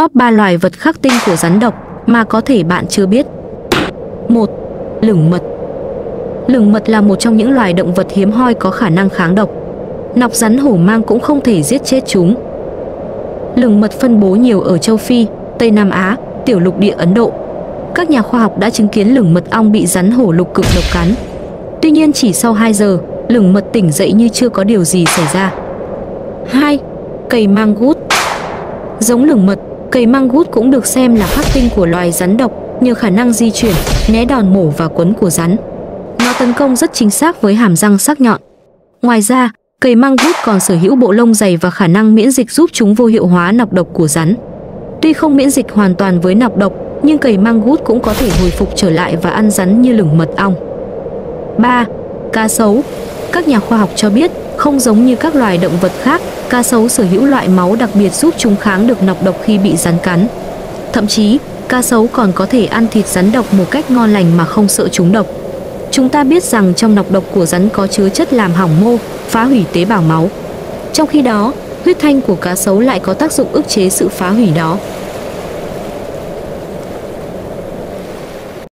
Top 3 loài vật khắc tinh của rắn độc mà có thể bạn chưa biết. 1. Lửng mật Lửng mật là một trong những loài động vật hiếm hoi có khả năng kháng độc. Nọc rắn hổ mang cũng không thể giết chết chúng. Lửng mật phân bố nhiều ở châu Phi, Tây Nam Á, tiểu lục địa Ấn Độ. Các nhà khoa học đã chứng kiến lửng mật ong bị rắn hổ lục cực độc cắn. Tuy nhiên chỉ sau 2 giờ, lửng mật tỉnh dậy như chưa có điều gì xảy ra. 2. Cây mang gút Giống lửng mật, cây măng gút cũng được xem là khắc tinh của loài rắn độc nhờ khả năng di chuyển, né đòn mổ và quấn của rắn. Nó tấn công rất chính xác với hàm răng sắc nhọn. Ngoài ra, cây măng gút còn sở hữu bộ lông dày và khả năng miễn dịch giúp chúng vô hiệu hóa nọc độc của rắn. Tuy không miễn dịch hoàn toàn với nọc độc, nhưng cầy măng gút cũng có thể hồi phục trở lại và ăn rắn như lửng mật ong. 3. Cá sấu Các nhà khoa học cho biết, không giống như các loài động vật khác, cá sấu sở hữu loại máu đặc biệt giúp chúng kháng được nọc độc khi bị rắn cắn. Thậm chí, cá sấu còn có thể ăn thịt rắn độc một cách ngon lành mà không sợ chúng độc. Chúng ta biết rằng trong nọc độc của rắn có chứa chất làm hỏng mô, phá hủy tế bào máu. Trong khi đó, huyết thanh của cá sấu lại có tác dụng ức chế sự phá hủy đó.